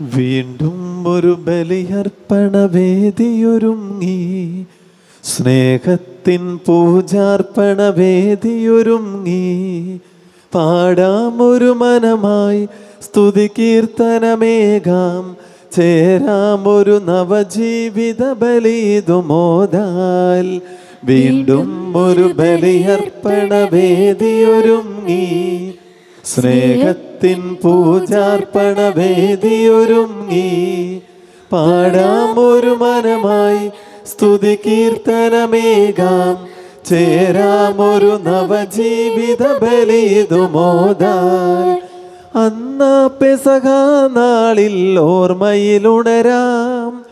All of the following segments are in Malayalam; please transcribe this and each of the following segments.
വീണ്ടും ഒരു ബലിയർപ്പണ വേദിയൊരുങ്ങി. സ്നേഹത്തിൻ പൂജാർപ്പണ വേദിയൊരുങ്ങി. പാടാം ഒരു മനമായി സ്തുതി കീർത്തനമേകാം ചേരാം ഒരു നവജീവിത ബലിതുമോദാൽ വീണ്ടും ഒരു ബലിയർപ്പണ വേദിയൊരുങ്ങി. സ്നേഹത്തിൻ പൂജാർപ്പണ വേദിയൊരുങ്ങി പാടാം ഒരു മനമായി സ്തുതി കീർത്തനമേകാം ചേരാം ഒരു നവജീവിത ബലിതുമോദാൽ അന്നാപ്പെ സഹാ നാളിൽ ഓർമ്മയിലുണരാം.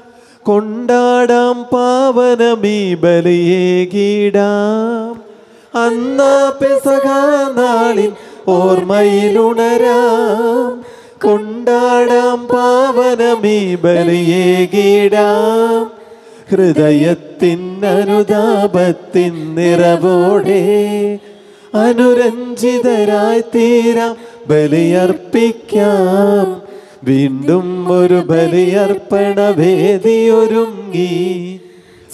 കൊണ്ടാടാം പാവനമീ ബലിയേകിടാം. അന്നാപ്പെ സഹാ നാളിൽ ഓർമ്മയിലുണരാം. കൊണ്ടാടാം പാവനമീ ബലിയേകിടാം. ഹൃദയത്തിൻ അനുതാപത്തിൻ നിറവോടെ അനുരഞ്ജിതരായി തീരാം. ബലിയർപ്പിക്കാം. വീണ്ടും ഒരു ബലിയർപ്പണ വേദിയൊരുങ്ങി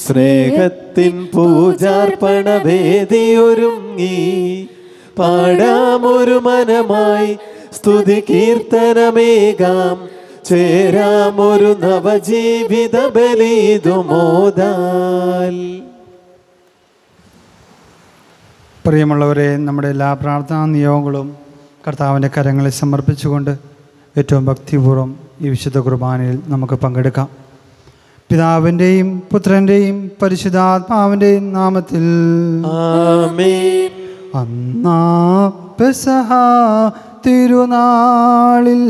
സ്നേഹത്തിൻ പൂജാർപ്പണ വേദിയൊരുങ്ങി പാടാമൊരു മനമായി സ്തുതി കീർത്തനമേകാം. ചേരാമൊരു നവജീവിത ബലിതുമോദാൽ പ്രിയമുള്ളവരെ നമ്മുടെ എല്ലാ പ്രാർത്ഥനാ നിയോഗങ്ങളും കർത്താവിന്റെ കരങ്ങളിൽ സമർപ്പിച്ചുകൊണ്ട് ഏറ്റവും ഭക്തിപൂർവം ഈ വിശുദ്ധ കുർബാനയിൽ നമുക്ക് പങ്കെടുക്കാം. പിതാവിന്റെയും പുത്രന്റെയും പരിശുദ്ധാത്മാവിന്റെയും നാമത്തിൽ ആമേൻ. അന്നാ പെസഹ തിരുനാളിൽ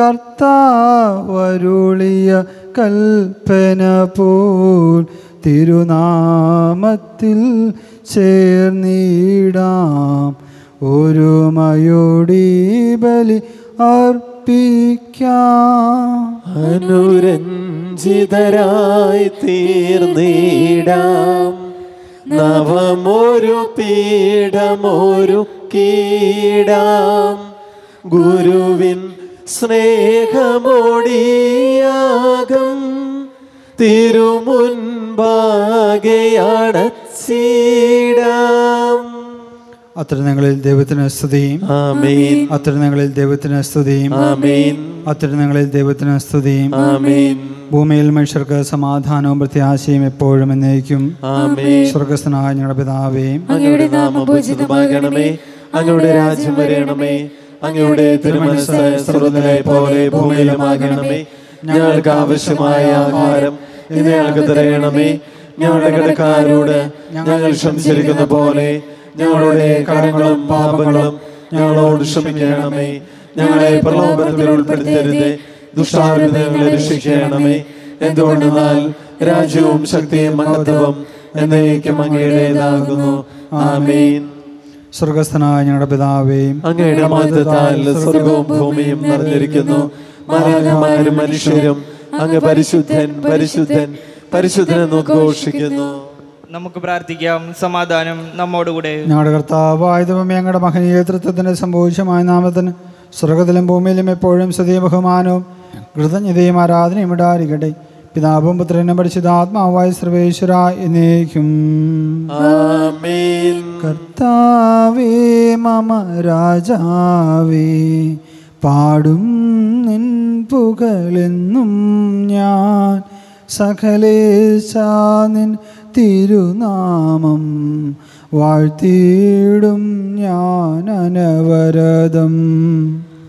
കർത്താവരുളിയ കൽപ്പന പോൽ തിരുനാമത്തിൽ ചേർന്നിടാം. ഒരു മയോടി ബലി അർപ്പിക്കാം. അനുരഞ്ജിതരായി തീർന്നിടാം. നവമൊരു പീഠമൊരു കീടാം. ഗുരുവിൻ സ്നേഹമോടിയാകം തിരുമുൻപാകെയടച്ചിടാം അത്തരങ്ങളിൽ ദൈവത്തിന് സ്തുതിയും. ആമേൻ. അത്തരങ്ങളിൽ ദൈവത്തിന് സ്തുതിയും. ആമേൻ. അത്തരങ്ങളിൽ ദൈവത്തിന് സ്തുതിയും. ആമേൻ. ഭൂമിയിൽ മനുഷ്യർക്ക് സമാധാനവും പ്രത്യാശയും എപ്പോഴും എന്നേക്കും. ആമേൻ. സ്വർഗസ്ഥനായ ഞങ്ങളുടെ പിതാവേയും അങ്ങയുടെ നാമം പൂജിതമാകണമേ അങ്ങയുടെ രാജ്യം വരയണമേ അങ്ങയുടെ തിരുമനസ്സായ പോലെ ഭൂമിയിലുമാകണമേ. ഞങ്ങൾക്ക് ആവശ്യമായ ആഹാരം ഇന്ന് ഞങ്ങൾക്ക് തരയണമേ ഞങ്ങളുടെ കടക്കാരോട് ഞങ്ങൾ ക്ഷമിച്ചിരിക്കുന്ന പോലെ ഞങ്ങളുടെ കടങ്ങളും പാപങ്ങളും ഞങ്ങളോട് ക്ഷമിക്കണമേ. ഞങ്ങളെ പ്രലോഭനത്തിൽ ഉൾപ്പെടുത്തരുത്. ദുഷ്ടാവിനെ ഞങ്ങളെ രക്ഷിക്കണമേ. എന്തുകൊണ്ടെന്നാൽ രാജ്യവും ശക്തിയും മഹത്വവും എന്നേക്കും അങ്ങയുടേതാകുന്നു. ആമീൻ. സ്വർഗസ്ഥനായ ഞങ്ങളുടെ പിതാവേയും അങ്ങയുടെ മഹത്വത്താൽ സ്വർഗവും ഭൂമിയും നിറഞ്ഞിരിക്കുന്നു. മരണമാരും മനുഷ്യരും അങ്ങ് പരിശുദ്ധൻ പരിശുദ്ധൻ പരിശുദ്ധനെ എന്ന് ഉദ്ഘോഷിക്കുന്നു. നമുക്ക് പ്രാർത്ഥിക്കാം. സമാധാനം നമ്മോടുകൂടെ. ഞങ്ങളുടെ കർത്താവായ ദൈവമേ ഞങ്ങളുടെ മഹനീയതൃത്വത്തിന് സംഭവിച്ചമായ നാമത്തിന് സ്വർഗത്തിലും ഭൂമിയിലും എപ്പോഴും സ്തുതിയും ബഹുമാനവും കൃതജ്ഞതയും ആരാധനയും ഇടാരിക്കട്ടെ പിതാവും പുത്രനും പരിശുദ്ധാത്മാവായ സർവേശ്വര എന്നേക്കും. ആമേൻ. കർത്താവേ മമ രാജാവേ പാടും നിൻ പുകളെന്നും ഞാൻ സകലേശാ നിൻ തിരുനാമം വാഴ്ത്തിയിടും ഞാൻ അനവരതം.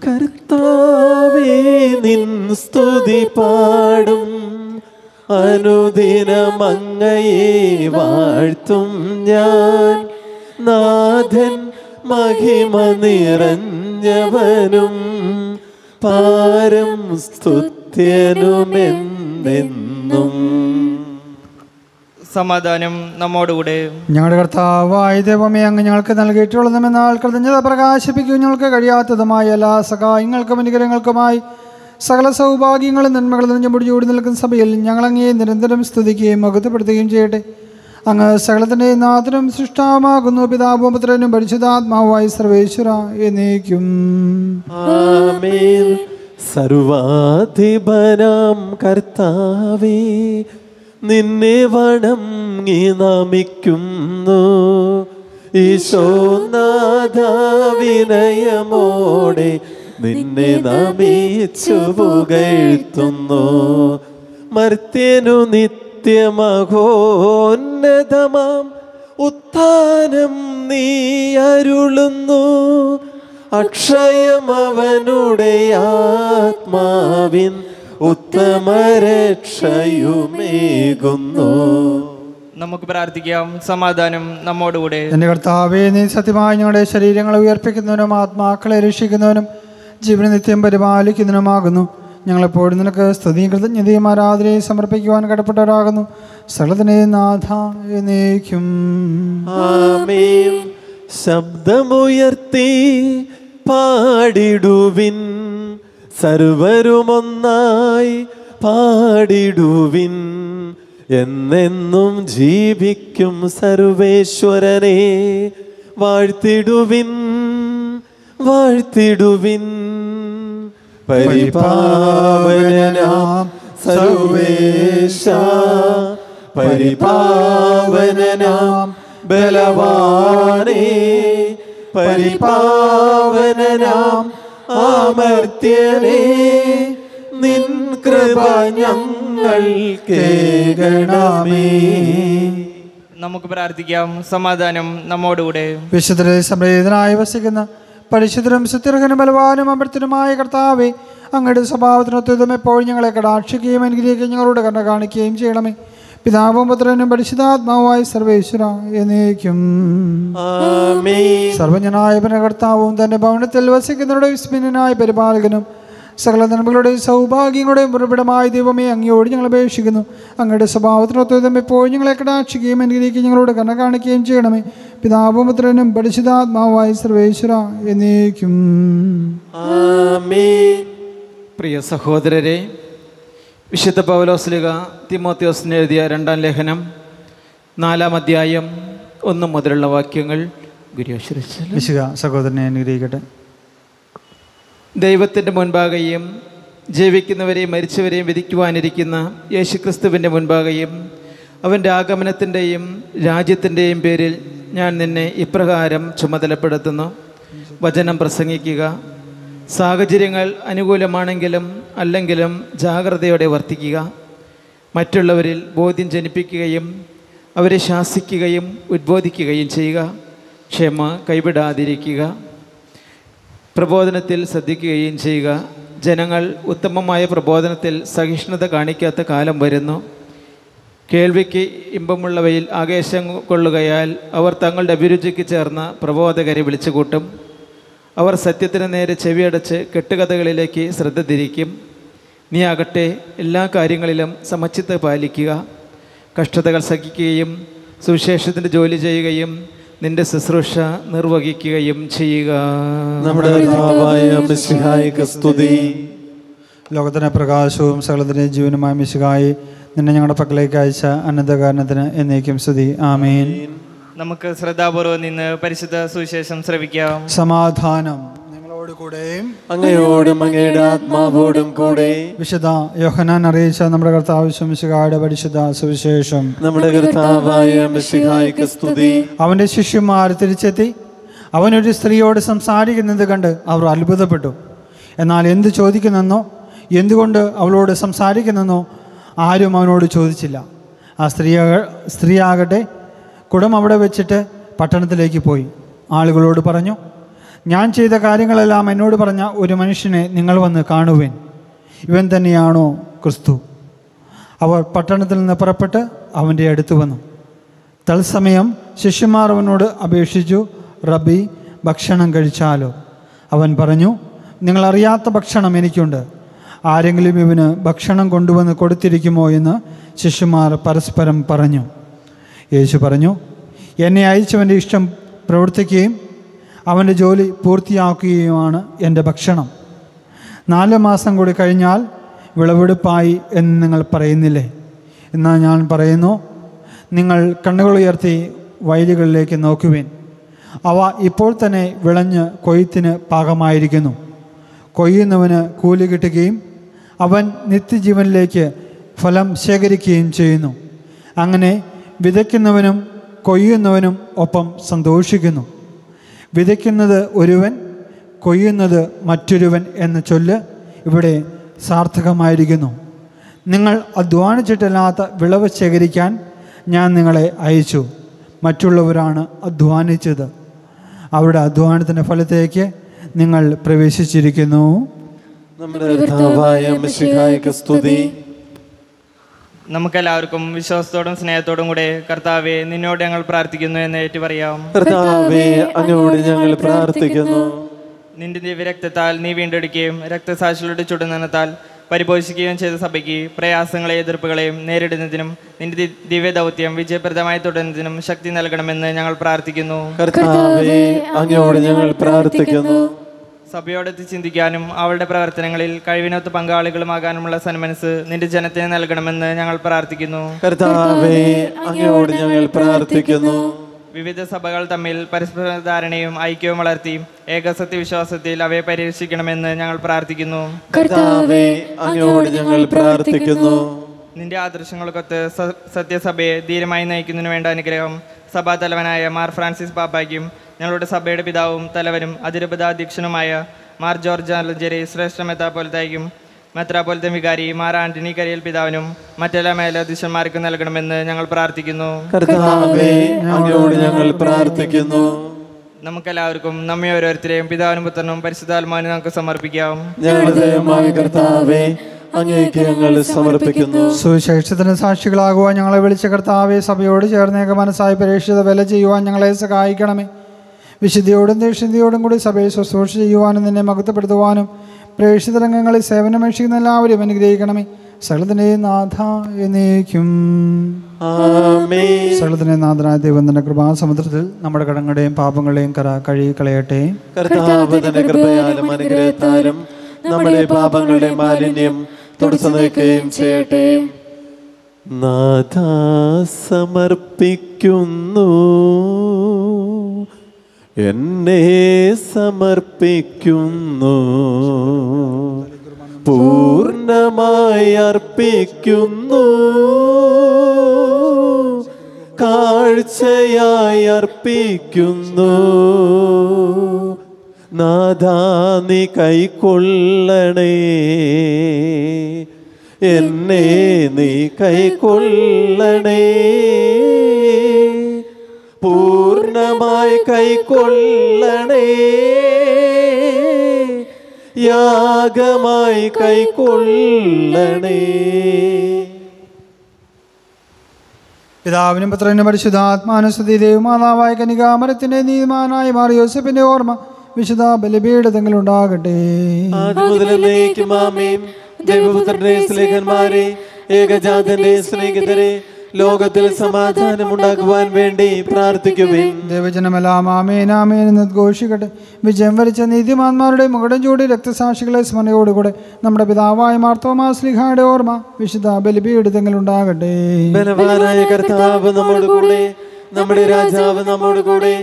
കർത്താവേ നിൻ സ്തുതി പാടും. അനുദിനമങ്ങയെ വാഴ്ത്തും ഞാൻ. നാഥൻ മഹിമ നിറഞ്ഞവനും പാരം സ്തുത്യനുമെന്നെന്നും. സമാധാനം നമ്മോടുകൂടെ. ഞങ്ങളുടെ കർത്താവായ ദൈവമേ അങ്ങ് ഞങ്ങൾക്ക് നൽകിയിട്ടുള്ളതുമെന്നാൽ കൃതജ്ഞത പ്രകാശിപ്പിക്കും ഞങ്ങൾക്ക് കഴിയാത്തതുമായ എല്ലാ സഹായങ്ങൾക്കും അനുഗ്രഹങ്ങൾക്കുമായി സകല സൗഭാഗ്യങ്ങളും നന്മകളും നെഞ്ചുപൊടി ചൂടി നിൽക്കുന്ന സഭയിൽ ഞങ്ങളങ്ങേ നിരന്തരം സ്തുതിക്കുകയും മഹത്വപ്പെടുത്തുകയും ചെയ്യട്ടെ. അങ്ങ് സകലത്തിന്റെ നാഥനും സൃഷ്ടാവുന്നു പിതാവും പുത്രനും പരിശുദ്ധാത്മാവായി സർവേശ്വര എന്നേക്കും. ആമേൻ. സർവാധിപനാം കർത്താവേ നിന്നെ വണങ്ങി നമിക്കുന്നു. ഈശോനാഥ വിനയമോടെ നിന്നെ നമിച്ചു പുകഴ്ത്തുന്നു. മർത്യനു നിത്യമഹോന്നതമാം. ഉത്ഥാനം നീ അരുളുന്നു. അക്ഷയമവനുടെ ആത്മാവിൻ ഉത്തമരക്ഷയുമേകുന്നു. നമുക്ക് പ്രാർത്ഥിക്കാം. സമാധാനം നമ്മോടുകൂടെ. എന്റെ കർത്താവേ നീ സത്യമായി ഞങ്ങളുടെ ശരീരങ്ങളെ ഉയർപ്പിക്കുന്നവനും ആത്മാക്കളെ രക്ഷിക്കുന്നവനും ജീവന നിത്യം പരിപാലിക്കുന്നതിനുമാകുന്നു ഞങ്ങളെപ്പോഴും നിനക്ക് സ്തുതിയും കൃതജ്ഞതയും ആരാധനയും സമർപ്പിക്കുവാൻ കടപ്പെട്ടവരാകുന്നു. സകലത്തിനെ നാഥ എന്നേക്കും. ആമേൻ. ശബ്ദമുയർത്തി പാടിടുവിൻ. സർവരുമൊന്നായി പാടിടുവിൻ എന്നെന്നും ജീവിക്കും സർവേശ്വരനെ. വാഴ്ത്തിടുവിൻ വാഴ്ത്തിടുവിൻ. പരിപാവനാം സർവേശ പരിപാവനാം ബലവാനേ. പരിപാവനാം ആമർത്യനേ നിൻ കൃപ ഞങ്ങൾ കേകണമേ നമുക്ക് പ്രാർത്ഥിക്കാം. സമാധാനം നമ്മോടുകൂടെ. വിശുദ്ധരെ സംപ്രേതനായി വസിക്കുന്ന പരിശുദ്ധരും സുത്യർഹനും ബലവാനും അമൃത്തിനുമായ കർത്താവെ അങ്ങയുടെ സ്വഭാവത്തിനൊത്തതും എപ്പോഴും ഞങ്ങളെ കടാക്ഷിക്കുകയും അനുഗ്രഹിക്കുകയും ഞങ്ങളോട് കണ്ട കാണിക്കുകയും ചെയ്യണമേ. പിതാവും പുത്രനും പരിശുദ്ധാത്മാവുമായി സർവേശ്വര എന്നേക്കും. സർവജ്ഞനായ പുനകർത്താവും തന്റെ ഭവനത്തിൽ വസിക്കുന്നവരുടെ വിസ്മിനായ പരിപാലകനും സകല നന്മകളുടെയും സൗഭാഗ്യങ്ങളുടെയും ഉറവിടമായ ദൈവമേ അങ്ങയോട് ഞങ്ങൾ അപേക്ഷിക്കുന്നു. അങ്ങയുടെ സ്വഭാവത്തിനൊത്തം എപ്പോഴും ഞങ്ങളെ കടാക്ഷിക്കുകയും അനുഗ്രഹിക്കുകയും ഞങ്ങളോട് കണ്ണ കാണിക്കുകയും ചെയ്യണമേ. പിതാവും പുത്രനും പരിശുദ്ധാത്മാവായി സർവേശ്വര എന്നേക്കും. പ്രിയ സഹോദരരെ വിശുദ്ധ പൗലോസ്ലിക തിമോത്യോസിന് എഴുതിയ രണ്ടാം ലേഖനം നാലാം അധ്യായം ഒന്നും മുതലുള്ള വാക്യങ്ങൾ വിശുദ്ധ സഹോദരനെ അനുഗ്രഹിക്കട്ടെ. ദൈവത്തിന്റെ മുൻപാകെയും ജീവിക്കുന്നവരെയും മരിച്ചവരെയും വിധിക്കുവാനിരിക്കുന്ന യേശുക്രിസ്തുവിന്റെ മുൻപാകെയും അവന്റെ ആഗമനത്തിന്റെയും രാജ്യത്തിന്റെയും പേരിൽ ഞാൻ നിന്നെ ഇപ്രകാരം ചുമതലപ്പെടുത്തുന്നു. വചനം പ്രസംഗിക്കുക. സാഹചര്യങ്ങൾ അനുകൂലമാണെങ്കിലും അല്ലെങ്കിലും ജാഗ്രതയോടെ വർത്തിക്കുക. മറ്റുള്ളവരിൽ ബോധ്യം ജനിപ്പിക്കുകയും അവരെ ശാസിക്കുകയും ഉദ്ബോധിക്കുകയും ചെയ്യുക. ക്ഷമ കൈവിടാതിരിക്കുക. പ്രബോധനത്തിൽ ശ്രദ്ധിക്കുകയും ചെയ്യുക. ജനങ്ങൾ ഉത്തമമായ പ്രബോധനത്തിൽ സഹിഷ്ണുത കാണിക്കാത്ത കാലം വരുന്നു. കേൾവിക്ക് ഇമ്പമുള്ളവയിൽ ആവേശം കൊള്ളുകയാൽ അവർ തങ്ങളുടെ അഭിരുചിക്ക് ചേർന്ന പ്രബോധകരെ വിളിച്ചുകൂട്ടും. അവർ സത്യത്തിന് നേരെ ചെവിയടച്ച് കെട്ടുകഥകളിലേക്ക് ശ്രദ്ധ തിരിക്കും നീ ആകട്ടെ എല്ലാ കാര്യങ്ങളിലും സമച്ചിത്ത പാലിക്കുക. കഷ്ടതകൾ സഹിക്കുകയും സുവിശേഷത്തിന്റെ ജോലി ചെയ്യുകയും നിന്റെ ശുശ്രൂഷ നിർവഹിക്കുകയും ചെയ്യുക. നമ്മുടെ ലോകത്തിന് പ്രകാശവും സകലത്തിന് ജീവനുമായ മിശുകായി നിന്നെ ഞങ്ങളുടെ പക്കലേക്ക് അയച്ച അനന്തകാരണത്തിന് എന്നേക്കും സ്തുതി. ആമേൻ. നമുക്ക് ശ്രദ്ധാപൂർവം നിന്ന് പരിശുദ്ധ സുവിശേഷം ശ്രവിക്കാം. സമാധാനം കൂടെയും അങ്ങയോടും അങ്ങയുടെ ആത്മാവോടും കൂടെ. വിശുദ്ധ യോഹനാൻ അറിയിച്ച നമ്മുടെ കർത്താവ് ശംശികായുടെ പരിശുദ്ധ സുവിശേഷം. നമ്മുടെ കർത്താവായ മിശിഹായിക്ക് സ്തുതി. അവന്റെ ശിഷ്യന്മാർ തിരിച്ചെത്തി. അവനൊരു സ്ത്രീയോട് സംസാരിക്കുന്നത് കണ്ട് അവർ അത്ഭുതപ്പെട്ടു. എന്നാൽ എന്ത് ചോദിക്കുന്നെന്നോ എന്തുകൊണ്ട് അവളോട് സംസാരിക്കുന്നെന്നോ ആരും അവനോട് ചോദിച്ചില്ല. ആ സ്ത്രീ സ്ത്രീയാകട്ടെ കുടം അവിടെ വെച്ചിട്ട് പട്ടണത്തിലേക്ക് പോയി. ആളുകളോട് പറഞ്ഞു ഞാൻ ചെയ്ത കാര്യങ്ങളെല്ലാം എന്നോട് പറഞ്ഞ ഒരു മനുഷ്യനെ നിങ്ങൾ വന്ന് കാണുവേൻ. ഇവൻ തന്നെയാണോ ക്രിസ്തു? അവർ പട്ടണത്തിൽ നിന്ന് പുറപ്പെട്ട് അവന്റെ അടുത്ത് വന്നു. തത്സമയം ശിഷ്യന്മാർ അവനോട് അപേക്ഷിച്ചു റബി ഭക്ഷണം കഴിച്ചാലോ? അവൻ പറഞ്ഞു നിങ്ങളറിയാത്ത ഭക്ഷണം എനിക്കുണ്ട്. ആരെങ്കിലും ഇവന് ഭക്ഷണം കൊണ്ടുവന്ന് കൊടുത്തിരിക്കുമോ? എന്ന് ശിശുമാർ പരസ്പരം പറഞ്ഞു. യേശു പറഞ്ഞു എന്നെ അയച്ചവന്റെ ഇഷ്ടം പ്രവർത്തിക്കുകയും അവന്റെ ജോലി പൂർത്തിയാക്കുകയുമാണ് എന്റെ ഭക്ഷണം. നാല് മാസം കൂടി കഴിഞ്ഞാൽ വിളവെടുപ്പായി എന്ന് നിങ്ങൾ പറയുന്നില്ലേ? എന്നാൽ ഞാൻ പറയുന്നു നിങ്ങൾ കണ്ണുകൾ ഉയർത്തി വയലുകളിലേക്ക് നോക്കുവിൻ. അവ ഇപ്പോൾ തന്നെ വിളഞ്ഞ് കൊയ്ത്തിന് പാകമായിരിക്കുന്നു. കൊയ്യുന്നവന് കൂലി കിട്ടുകയും അവൻ നിത്യജീവനിലേക്ക് ഫലം ശേഖരിക്കുകയും ചെയ്യുന്നു. അങ്ങനെ വിതയ്ക്കുന്നവനും കൊയ്യുന്നവനും ഒപ്പം സന്തോഷിക്കുന്നു. വിതയ്ക്കുന്നത് ഒരുവൻ കൊയ്യുന്നത് മറ്റൊരുവൻ എന്ന ചൊല്ല് ഇവിടെ സാർത്ഥകമായിരിക്കുന്നു. നിങ്ങൾ അധ്വാനിച്ചിട്ടില്ലാത്ത വിളവ് ശേഖരിക്കാൻ ഞാൻ നിങ്ങളെ അയച്ചു. മറ്റുള്ളവരാണ് അധ്വാനിച്ചത്. അവരുടെ അധ്വാനത്തിന്റെ ഫലത്തേക്ക് നിങ്ങൾ പ്രവേശിച്ചിരിക്കുന്നു. നമ്മുടെ സ്തുതി. നമുക്കെല്ലാവർക്കും വിശ്വാസത്തോടും സ്നേഹത്തോടും കൂടെ കർത്താവെ നിന്നോട് ഞങ്ങൾ പ്രാർത്ഥിക്കുന്നു എന്ന് ഏറ്റു പറയാം കർത്താവേ അങ്ങോട് ഞങ്ങൾ പ്രാർത്ഥിക്കുന്നു. നിന്റെ ദിവ്യരക്തത്താൽ നീ വീണ്ടെടുക്കുകയും രക്തസാക്ഷികളുടെ ചുടുനനത്താൽ പരിപോഷിക്കുകയും ചെയ്ത സഭയ്ക്ക് പ്രയാസങ്ങളെ എതിർപ്പുകളെയും നേരിടുന്നതിനും നിന്റെ ദിവ്യ ദൗത്യം വിജയപ്രദമായി തുടരുന്നതിനും ശക്തി നൽകണമെന്ന് ഞങ്ങൾ പ്രാർത്ഥിക്കുന്നു. കർത്താവേ അങ്ങോട് ഞങ്ങൾ പ്രാർത്ഥിക്കുന്നു. സഭയോടൊത്ത് ചിന്തിക്കാനും അവളുടെ പ്രവർത്തനങ്ങളിൽ കഴിവിനൊത്ത് പങ്കാളികളുമാകാനുമുള്ള സന്മനസ് നിന്റെ ജനത്തിന് നൽകണമെന്ന് ഞങ്ങൾ പ്രാർത്ഥിക്കുന്നു. കർത്താവേ അങ്ങയോട് ഞങ്ങൾ പ്രാർത്ഥിക്കുന്നു. വിവിധ സഭകൾ തമ്മിൽ പരസ്പര ധാരണയും ഐക്യവും വളർത്തി ഏകസത്യ വിശ്വാസത്തിൽ അവയെ പരിരക്ഷിക്കണമെന്ന് ഞങ്ങൾ പ്രാർത്ഥിക്കുന്നു. കർത്താവേ അങ്ങയോട് ഞങ്ങൾ പ്രാർത്ഥിക്കുന്നു. നിന്റെ ആദർശങ്ങൾക്കൊത്ത് സത്യസഭയെ ധീരമായി നയിക്കുന്നതിന് വേണ്ട അനുഗ്രഹം സഭാതലവനായ മാർ ഫ്രാൻസിസ് പാപ്പായ്ക്കും ഞങ്ങളുടെ സഭയുടെ പിതാവും തലവനും അതിരൂപതാധ്യക്ഷനുമായ മാർ ജോർജ് ആലഞ്ചേരി ശ്രേഷ്ഠ മെത്താപ്പോലത്തേക്കും മെത്രാപോലത്തെ വികാരി മാർ ആന്റണി കരിയൽ പിതാവിനും മറ്റെല്ലാ മേലധ്യക്ഷന്മാർക്കും നൽകണമെന്ന് ഞങ്ങൾ പ്രാർത്ഥിക്കുന്നു. ഞങ്ങൾ പ്രാർത്ഥിക്കുന്നു. നമുക്കെല്ലാവർക്കും നമ്മെ ഓരോരുത്തരെയും പിതാവിനും പുത്രനും പരിശുദ്ധാത്മാവിനും നമുക്ക് സമർപ്പിക്കാം. കർത്താവേ അങ്ങേക്ക് ഞങ്ങൾ സമർപ്പിക്കുന്നു. സുവിശേഷത്തിന് സാക്ഷികളാകുവാൻ ഞങ്ങളെ വിളിച്ച കർത്താവെ സഭയോട് ചേർന്നേക്ക് മനസ്സായി പരീക്ഷിത വില ചെയ്യുവാൻ ഞങ്ങളെ സഹായിക്കണമേ. വിശുദ്ധിയോടും ദേഷ്യതയോടും കൂടി സഭയെ ശുശ്രൂഷ ചെയ്യുവാനും നിന്നെ മഹത്വപ്പെടുത്തുവാനും പ്രേക്ഷിത രംഗങ്ങളിൽ സേവനമേക്ഷിക്കുന്ന എല്ലാവരും അനുഗ്രഹിക്കണമേ. സകലത്തിനെ നാഥ എന്നേക്കും. സകലത്തിനെ നാഥനായ ദൈവം കൃപാ കൃപാസമുദ്രത്തിൽ നമ്മുടെ കടങ്ങളുടെയും പാപങ്ങളുടെയും കര കഴുകി കളയട്ടെ നമ്മുടെ പാപങ്ങളുടെ മാലിന്യം തുടച്ചു നീക്കുകയും ചെയ്യട്ടെ. നാഥ സമർപ്പിക്കുന്നു. എന്നെ സമർപ്പിക്കുന്നു. പൂർണമായി അർപ്പിക്കുന്നു. കാഴ്ചയായി അർപ്പിക്കുന്നു. നാദാനി കൈക്കൊള്ളണേ. എന്നെ നീ കൈക്കൊള്ളണേ. പൂർണമായി കൈക്കൊള്ളണേ. യാഗമായി കൈക്കൊള്ളണേ. പിതാവിനും പുത്രനും പരിശുദ്ധാത്മാനുസ്തുതി ദേവമാതാവായ കനികാമരത്തിന്റെ നീതിമാനായി മാറി യോസഫിന്റെ ഓർമ്മ വിശുദ്ധ എന്നേക്കും ആമേൻ ദൈവപുത്രന്റെ സ്നേഹന്മാരെ ഏകജാതന്റെ സ്നേഹിതരെ ലോകത്തിൽ സമാധാനം ഉണ്ടാക്കുവാൻ വേണ്ടി പ്രാർത്ഥിക്കുവിൻ. ദൈവജനമെല്ലാം ആമേൻ ആമേൻ എന്ന് ഘോഷിക്കട്ടെ. വിജയം വരിച്ച നീതിമാന്മാരുടെ മുകടം ചൂടി രക്തസാക്ഷികളെ സ്മരണയോടുകൂടെ നമ്മുടെ പിതാവായ മാർത്തോമാ സ്ലിഹായുടെ ഓർമ്മ വിശുദ്ധ ബലവാനായ കർത്താവ് നമ്മോട് കൂടെ നമ്മുടെ രാജാവ് നമ്മോട് കൂടെ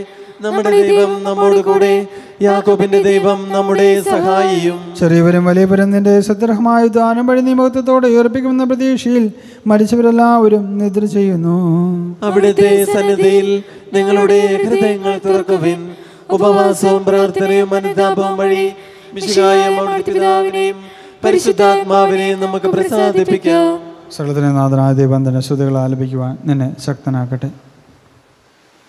നമ്മുടെ ദൈവം നമ്മോട് കൂടെ യാക്കോബിന്റെ ദൈവം നമ്മുടെ സഹായിയും. ചെറിയവരും വലിയവരും നിന്റെ സദ്രഹമായ ദാനം വഴി നിയമത്വത്തോടെ ഉയർപ്പിക്കുമെന്ന പ്രതീക്ഷയിൽ മരിച്ചവരെല്ലാവരും നിദ്ര ചെയ്യുന്നു. അവിടുത്തെ സന്നിധിയിൽ നിങ്ങളുടെ ഹൃദയങ്ങൾ തുറക്കുവിൻ. ഉപവാസവും പ്രാർത്ഥനയും അനുതാപവും വഴി പിതാവിനെയും പരിശുദ്ധാത്മാവിനെയും നമുക്ക് പ്രസാദിപ്പിക്കാം. സകലത്തിനെ നാഥനായ ദൈവം തന്നെ ശ്രുതികൾ ആലപിക്കുവാൻ നിന്നെ ശക്തനാക്കട്ടെ.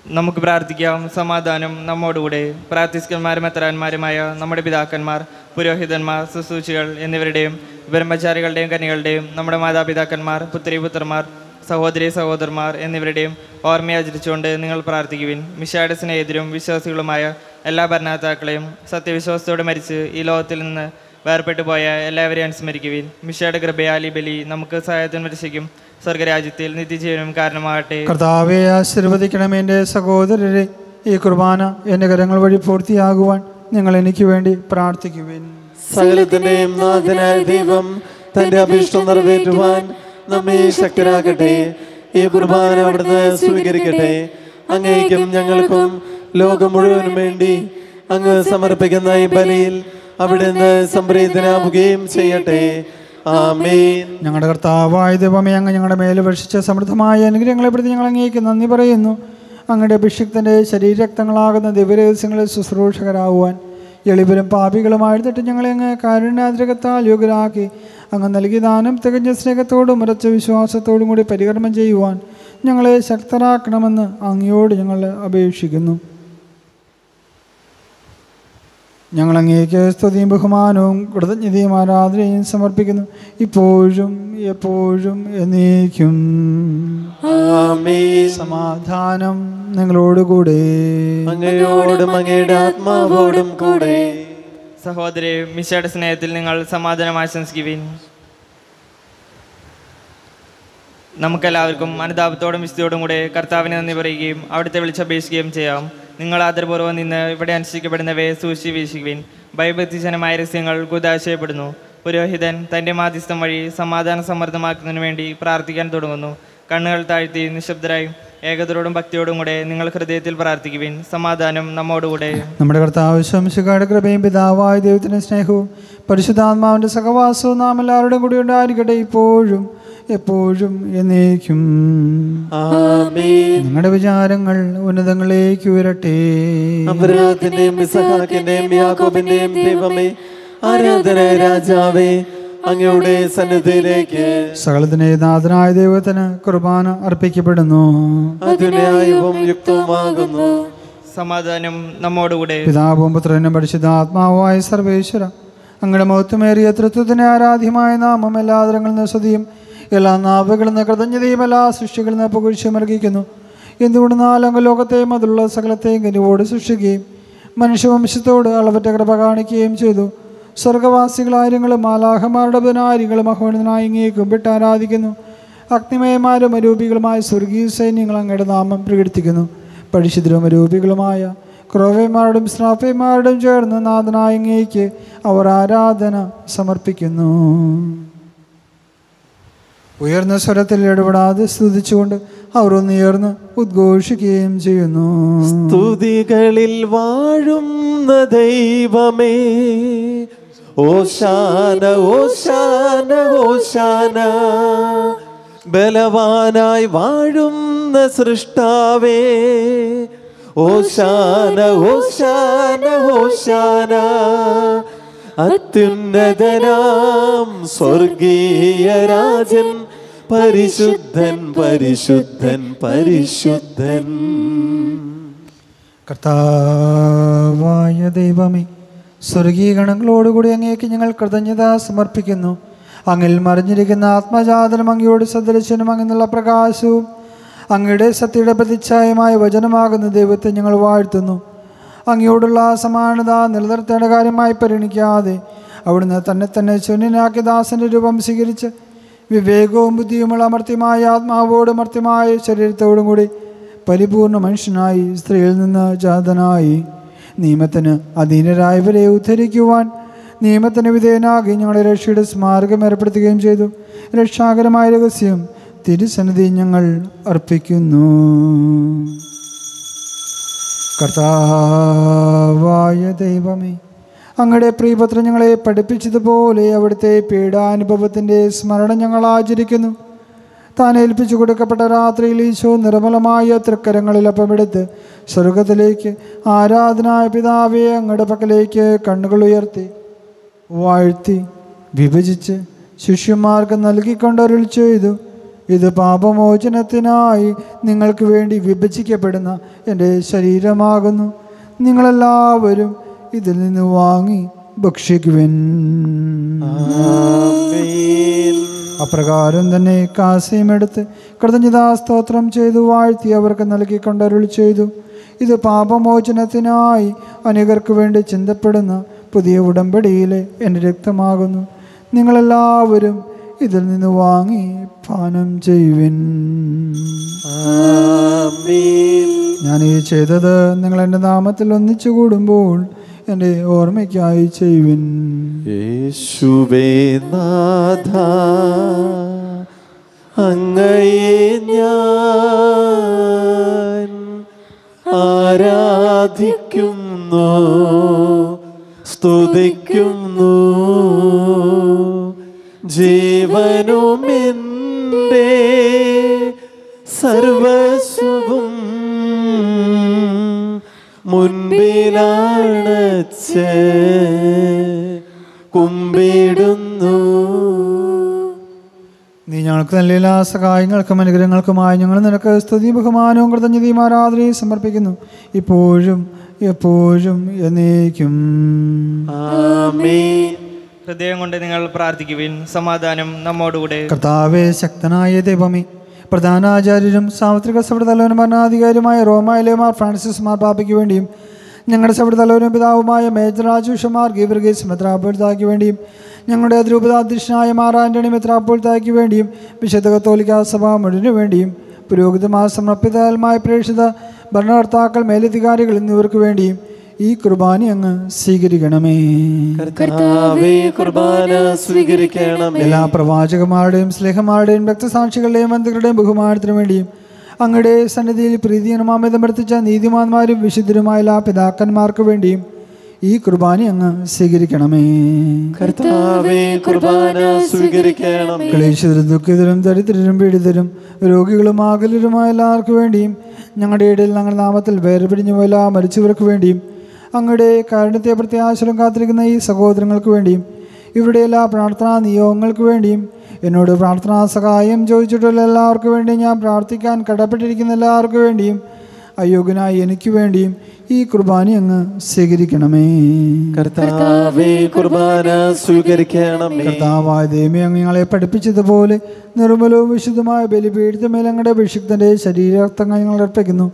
നമുക്ക് പ്രാർത്ഥിക്കാം. സമാധാനം നമ്മോടുകൂടെ. പ്രാർത്ഥിസ്കന്മാരും എത്രാന്മാരുമായ നമ്മുടെ പിതാക്കന്മാർ പുരോഹിതന്മാർ ശുശ്രൂഷികൾ എന്നിവരുടെയും ബ്രഹ്മചാരികളുടെയും കനികളുടെയും നമ്മുടെ മാതാപിതാക്കന്മാർ പുത്രി പുത്രന്മാർ സഹോദരി സഹോദരന്മാർ എന്നിവരുടെയും ഓർമ്മയാചരിച്ചുകൊണ്ട് നിങ്ങൾ പ്രാർത്ഥിക്കുവിൻ. മിഷയുടെ സ്നേഹിതരും വിശ്വാസികളുമായ എല്ലാ ഭരണാതാക്കളെയും സത്യവിശ്വാസത്തോടെ മരിച്ച് ഈ ലോകത്തിൽ നിന്ന് വേർപെട്ടു പോയ എല്ലാവരെയും അനുസ്മരിക്കുവിൻ. മിഷയുടെ കൃപയാലി ബലി നമുക്ക് സഹായത്തിന് രക്ഷിക്കും സ്വർഗരാജ്യത്തിൽ നിത്യജീവനും കാരണമാകട്ടെ. കർത്താവെ ആശീർവദിക്കണമേ എന്റെ സഹോദരരെ. ഈ കുർബാന എന്റെ കരങ്ങൾ വഴി പൂർത്തിയാകുവാൻ നിങ്ങൾ എനിക്ക് വേണ്ടി പ്രാർത്ഥിക്കുവിൻ. സകലത്തിന്റെയും നാഥനായ ദൈവം തന്റെ അഭീഷ്ടം നിറവേറ്റുവാൻ നമ്മെ ശക്തരാക്കട്ടെ. ഈ കുർബാന അവിടുന്ന് സ്വീകരിക്കട്ടെ. അങ്ങേക്കും ഞങ്ങൾക്കും ലോകം മുഴുവനും വേണ്ടി അങ്ങ് സമർപ്പിക്കുന്ന ഈ ബലിയിൽ അവിടുന്ന് സംപ്രീതനാവുകയും ചെയ്യട്ടെ. ഞങ്ങളുടെ കർത്താവായ ദൈവമേ അങ്ങ് ഞങ്ങളുടെ മേൽ വർഷിച്ച സമൃദ്ധമായ അനുഗ്രഹങ്ങളെ പ്രതി ഞങ്ങൾ അങ്ങേക്ക് നന്ദി പറയുന്നു. അങ്ങയുടെ അഭിഷിക്തന്റെ ശരീരരക്തങ്ങളാകുന്ന ദിവ്യരഹസ്യങ്ങളിൽ ശുശ്രൂഷകരാകുവാൻ എളിവരും പാപികളുമായിരുന്നിട്ട് ഞങ്ങളെ അങ്ങ് കാരുണ്യാതിരകത്താൽ യോഗ്യരാക്കി അങ്ങ് നൽകിയ ദാനം തികഞ്ഞ സ്നേഹത്തോടും ഉറച്ച വിശ്വാസത്തോടും കൂടി പരികർമ്മം ചെയ്യുവാൻ ഞങ്ങളെ ശക്തരാക്കണമെന്ന് അങ്ങയോട് ഞങ്ങൾ അപേക്ഷിക്കുന്നു. ഞങ്ങൾ അങ്ങേക്ക് സ്തുതിയും ബഹുമാനവും കൃതജ്ഞതയും ആരാധനയും സമർപ്പിക്കുന്നു. ഇപ്പോഴും എപ്പോഴും എന്നേക്കും. സമാധാനം നിങ്ങളോടുകൂടെ. അങ്ങയോടും അങ്ങയുടെ ആത്മാവോടും കൂടെ. സഹോദരി മിശയുടെ സ്നേഹത്തിൽ നിങ്ങൾ സമാധാനം ആശംസിക്കുവിൻ. നമുക്കെല്ലാവർക്കും അനുതാപത്തോടും വിശുദ്ധിയോടും കൂടെ കർത്താവിനെ നന്ദി പറയുകയും അവിടുത്തെ വിളിച്ചപേക്ഷിക്കുകയും ചെയ്യാം. നിങ്ങൾ ആദരപൂർവം നിന്ന് ഇവിടെ അനുഷ്ഠിക്കപ്പെടുന്നവയെ സൂക്ഷി വീക്ഷിക്കുവിൻ. ഭയഭക്തിജനമായ രഹസ്യങ്ങൾ കുതാശയപ്പെടുന്നു പുരോഹിതൻ തന്റെ മാധ്യസ്ഥം വഴി സമാധാനം സമ്മർദ്ദമാക്കുന്നതിന് വേണ്ടി പ്രാർത്ഥിക്കാൻ തുടങ്ങുന്നു. കണ്ണുകൾ താഴ്ത്തി നിശബ്ദരായും ഏകതരോടും ഭക്തിയോടും കൂടെ നിങ്ങൾ ഹൃദയത്തിൽ പ്രാർത്ഥിക്കുവിൻ. സമാധാനം നമ്മോടുകൂടെ. നമ്മുടെ കർത്താവ് ശംശുകാരുടെ കൃപയും പിതാവായ ദൈവത്തിന്റെ സ്നേഹവും പരിശുദ്ധാത്മാവിന്റെ സഹവാസവും നാം എല്ലാവരുടെയും കൂടി ഉണ്ടായിരിക്കട്ടെ ഇപ്പോഴും. എപ്പോഴും എന്നേക്കും. ആമേൻ. നിങ്ങളുടെ വിചാരങ്ങൾ ഉന്നതങ്ങളിലേക്ക് ഉയരട്ടെ. അബ്രാത്തിന്റെയും ഇസഹാക്കിന്റെയും യാക്കോബിന്റെയും ദൈവമേ ആരാധന രാജാവേ അങ്ങയുടെ സന്നിധിയിലേക്ക്. സകലത്തിന്റെ നാഥനായ ദൈവത്തിന് കുർബാന അർപ്പിക്കപ്പെടുന്നു. അതിനായവും യുക്തവുമാകുന്നു. സമാധാനം നമ്മോടുകൂടെ. പിതാവും പുത്രനും പരിശുദ്ധാത്മാവുമായ സർവേശ്വര അങ്ങയുടെ മഹത്വമേറിയ തൃത്വത്തിന് ആരാധ്യമായ നാമം എല്ലാ തരങ്ങളിൽ നിന്ന് സ്തുതിയും എല്ലാ നാവുകളിൽ നിന്ന് കൃതജ്ഞതയും എല്ലാ സൃഷ്ടികളിൽ നിന്ന് പുകഴ്ചയും നൽകിക്കുന്നു എന്തുകൊണ്ട് നാലംഗ ലോകത്തെയും അതിലുള്ള സകലത്തെയും കനിവോട് സൃഷ്ടിക്കുകയും മനുഷ്യവംശത്തോട് അളവറ്റ കൃപ കാണിക്കുകയും ചെയ്തു. സ്വർഗവാസികളായിരങ്ങളും മാലാഹമാരുടെ ബനാരികളും മഹോന്നതനായി ഇങ്ങേ കുമ്പിട്ട് ആരാധിക്കുന്നു. അഗ്നിമയമാരും അരൂപികളുമായ സ്വർഗീയ സൈന്യങ്ങൾ അങ്ങയുടെ നാമം പ്രകീർത്തിക്കുന്നു. പരിശുദ്ധരും അരൂപികളുമായ ക്രോവന്മാരോടും ശ്രാഫന്മാരോടും ചേർന്ന് നാഥനായ അങ്ങേക്ക് അവർ ആരാധന സമർപ്പിക്കുന്നു. ഉയർന്ന സ്വരത്തിൽ ഇടപെടാതെ സ്തുതിച്ചുകൊണ്ട് അവർ ഒന്നുയർന്ന് ഉദ്ഘോഷിക്കുകയും ചെയ്യുന്നു. സ്തുതികളിൽ വാഴുന്ന ദൈവമേ. ഓശാന ഓശാന ഓശാന. ബലവാനായി വാഴുന്ന സൃഷ്ടാവേ. ഓശാന ഓശാന ഓശാന. അത്യുന്നതനാം സ്വർഗീയ രാജൻ. പരിശുദ്ധൻ പരിശുദ്ധൻ പരിശുദ്ധൻ. കർത്താവായ ദൈവമേ സ്വർഗീയ ഗണങ്ങളോടുകൂടി അങ്ങേക്ക് ഞങ്ങൾ കൃതജ്ഞത സമർപ്പിക്കുന്നു. അങ്ങിൽ മറിഞ്ഞിരിക്കുന്ന ആത്മജാതനും അങ്ങയോട് സദൃശനും അങ്ങെന്നുള്ള പ്രകാശവും അങ്ങയുടെ സത്യയുടെ പ്രതിച്ഛായമായ വചനമാകുന്ന ദൈവത്തെ ഞങ്ങൾ വാഴ്ത്തുന്നു. അങ്ങയോടുള്ള സമാനത നിലനിർത്തേണ്ട കാര്യമായി പരിഗണിക്കാതെ അവിടുന്ന് തന്നെ തന്നെ ശൂന്യനാക്കി ദാസന്റെ രൂപം സ്വീകരിച്ച് വിവേകവും ബുദ്ധിയുമുള്ള അമർത്യമായ ആത്മാവോടും അമർത്യമായ ശരീരത്തോടും കൂടി പരിപൂർണ മനുഷ്യനായി സ്ത്രീയിൽ നിന്ന് ജാതനായി. നിയമത്തിന് അധീനരായവരെ ഉദ്ധരിക്കുവാൻ നിയമത്തിന് വിധേയനാകി ഞങ്ങളുടെ രക്ഷയുടെ സ്മാരകം ഏർപ്പെടുത്തുകയും ചെയ്തു. രക്ഷാകരമായ രഹസ്യം തിരുസന്നിധി ഞങ്ങൾ അർപ്പിക്കുന്നു. കർത്താവായ ദൈവമേ അങ്ങയുടെ പ്രിയപത്രം ഞങ്ങളെ പഠിപ്പിച്ചതുപോലെ അവിടുത്തെ പീഡാനുഭവത്തിന്റെ സ്മരണ ഞങ്ങൾ ആചരിക്കുന്നു. താൻ ഏൽപ്പിച്ചു കൊടുക്കപ്പെട്ട രാത്രിയിൽ ഈശോ നിർമ്മലമായ തൃക്കരങ്ങളിൽ അപ്പമെടുത്ത് സ്വർഗത്തിലേക്ക് ആരാധനായ പിതാവെ അങ്ങയുടെ പക്കലേക്ക് കണ്ണുകൾ ഉയർത്തി വാഴ്ത്തി വിഭജിച്ച് ശിഷ്യന്മാർക്ക് നൽകിക്കൊണ്ടരുൾ ചെയ്തു. ഇത് പാപമോചനത്തിനായി നിങ്ങൾക്ക് വേണ്ടി വിഭജിക്കപ്പെടുന്ന എന്റെ ശരീരമാകുന്നു. നിങ്ങളെല്ലാവരും ഇതിൽ നിന്ന് വാങ്ങി ഭക്ഷിക്കുവിൻ. അപ്രകാരം തന്നെ കാസയുമെടുത്ത് കൃതജ്ഞതാ സ്തോത്രം ചെയ്തു വാഴ്ത്തി അവർക്ക് നൽകിക്കൊണ്ടരുൾ ചെയ്തു ഇത് പാപമോചനത്തിനായി അനേകർക്ക് വേണ്ടി ചിന്തപ്പെടുന്ന പുതിയ ഉടമ്പടിയിലെ എന്റെ രക്തമാകുന്നു നിങ്ങളെല്ലാവരും ഇതിൽ നിന്ന് വാങ്ങി പാനം ചെയ്യുവിൻ. ഞാൻ ഈ ചെയ്തത് നിങ്ങൾ എന്റെ നാമത്തിൽ ഒന്നിച്ചു കൂടുമ്പോൾ എന്റെ ഓർമ്മയ്ക്കായി ചെയ്യുവിൻ. യേശുവേ നാഥ ഞാൻ ആരാധിക്കുന്നു സ്തുതിക്കുന്നു. ജീവനും എന്റെ മുൻപിലാണച്ച് കുമ്പിടുന്നു. നീ ഞങ്ങൾക്ക് നല്ല എല്ലാ സഹായങ്ങൾക്കും അനുഗ്രഹങ്ങൾക്കുമായി ഞങ്ങൾ നിനക്ക് സ്തുതി ബഹുമാനവും കൃതജ്ഞതയും ആരാധനയും സമർപ്പിക്കുന്നു. ഇപ്പോഴും എപ്പോഴും എന്നേക്കും. ഹൃദയം കൊണ്ട് നിങ്ങൾ പ്രാർത്ഥിക്കുവിൻ. സമാധാനം നമ്മോടുകൂടെ. കർത്താവേ ശക്തനായ ദൈവമേ പ്രധാനാചാര്യരും സാമ്പത്തിക സഭയുടെ തലവനും ഭരണാധികാരിയുമായ റോമായിലേമാർ ഫ്രാൻസിസ് മാർ പാപ്പയ്ക്ക് വേണ്ടിയും ഞങ്ങളുടെ സഭയുടെ തലവനും പിതാവുമായ മേജർ രാജുഷമാർ ഗീവർഗീസ് മെത്രാപ്പോഴ്ത്താക്ക് വേണ്ടിയും ഞങ്ങളുടെ അതിരൂപതാധ്യക്ഷനായ മാർ ആന്റണി മെത്രാപ്പോഴ്ത്താക്ക് വേണ്ടിയും വിശുദ്ധ കത്തോലിക്ക സഭ മുഴുവനു വേണ്ടിയും പുരോഹിതമായ സമർപ്പിതമായ പ്രേക്ഷിത ഭരണകർത്താക്കൾ മേലധികാരികൾ എന്നിവർക്ക് വേണ്ടിയും ഈ കുർബാന അങ്ങ് സ്വീകരിക്കണമേ. കർത്താവേ കുർബാന സ്വീകരിക്കണം എല്ലാ പ്രവാചകന്മാരുടെയും സ്നേഹമാരുടെയും രക്തസാക്ഷികളുടെയും മന്ത്രികളുടെയും ബഹുമാനത്തിനു വേണ്ടിയും അങ്ങയുടെ സന്നിധിയിൽ പ്രീതിയനുമാമിതം വർത്തിച്ച നീതിമാന്മാരും വിശുദ്ധരുമായ എല്ലാ പിതാക്കന്മാർക്ക് വേണ്ടിയും ഈ കുർബാന അങ്ങ് സ്വീകരിക്കണമേ. കർത്താവേ കുർബാന സ്വീകരിക്കണം ക്ലേശിതരും ദുഃഖിതരും ദരിദ്രരും പീഡിതരും രോഗികളും ആകലരുമായ എല്ലാവർക്കും വേണ്ടിയും ഞങ്ങളുടെ ഇടയിൽ ഞങ്ങളുടെ നാമത്തിൽ പോയ എല്ലാ മരിച്ചവർക്ക് വേണ്ടിയും അങ്ങയുടെ കാരുണ്യത്തെ പ്രത്യാശലം കാത്തിരിക്കുന്ന ഈ സഹോദരങ്ങൾക്ക് വേണ്ടിയും ഇവരുടെ എല്ലാ പ്രാർത്ഥനാ നിയോഗങ്ങൾക്ക് വേണ്ടിയും എന്നോട് പ്രാർത്ഥനാ സഹായം ചോദിച്ചിട്ടുള്ള എല്ലാവർക്കും വേണ്ടിയും ഞാൻ പ്രാർത്ഥിക്കാൻ കടപ്പെട്ടിരിക്കുന്ന എല്ലാവർക്കും വേണ്ടിയും അയോഗ്യനായി എനിക്ക് വേണ്ടിയും ഈ കുർബാന അങ്ങ് സ്വീകരിക്കണമേ. കർത്താവേ കുർബാന സ്വീകരിക്കണമേ. കർത്താവായ ദൈവമേ അങ്ങ് ഞങ്ങളെ പഠിപ്പിച്ചതുപോലെ നിർമ്മലവും വിശുദ്ധമായ ബലിപീഠിതമേൽ അങ്ങയുടെ വിശുദ്ധന്റെ ശരീരത്തങ്ങൾ ഞങ്ങൾ അർപ്പിക്കുന്നു.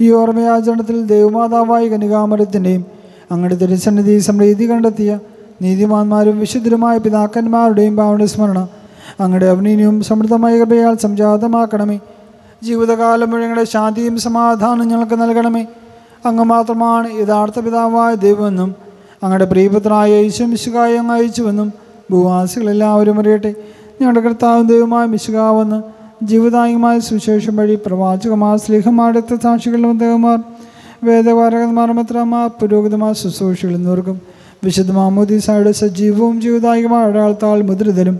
ഈ ഓർമ്മയാചരണത്തിൽ ദൈവമാതാവായ കനികാമരത്തിന്റെയും അങ്ങയുടെ തിരുസന്നിധി സമൃദ്ധി കണ്ടെത്തിയ നീതിമാന്മാരും വിശുദ്ധരുമായ പിതാക്കന്മാരുടെയും ഭാവന സ്മരണ അങ്ങയുടെ അഭിനയവും സമൃദ്ധമായ കൃപയാൽ സംജാതമാക്കണമേ. ജീവിതകാലം മുഴുവൻ ശാന്തിയും സമാധാനം ഞങ്ങൾക്ക് നൽകണമേ. അങ്ങ് മാത്രമാണ് യഥാർത്ഥ പിതാവായ ദൈവമെന്നും അങ്ങയുടെ പ്രിയപുത്രനായ യേശു മിശുകായി അങ്ങ് അയച്ചുവെന്നും ഭൂവാസികളെല്ലാവരും അറിയട്ടെ. ഞങ്ങളുടെ കർത്താവും ദൈവമായ മിശുകാവെന്ന് ജീവിതാംഗമായ സുശേഷം വഴി പ്രവാചകമാർ സ്ലേഹമാർ രക്തസാക്ഷികളുടെ അദ്ദേഹമാർ വേദപാരകന്മാർ മത്രമാർ പുരോഗതിമാർ ശുശ്രൂഷകൾ എന്നിവർക്കും വിശുദ്ധ മാമോദീസായുടെ സജീവവും ജീവിതായികമായ അടയാളത്താൽ മുദ്രിതരും.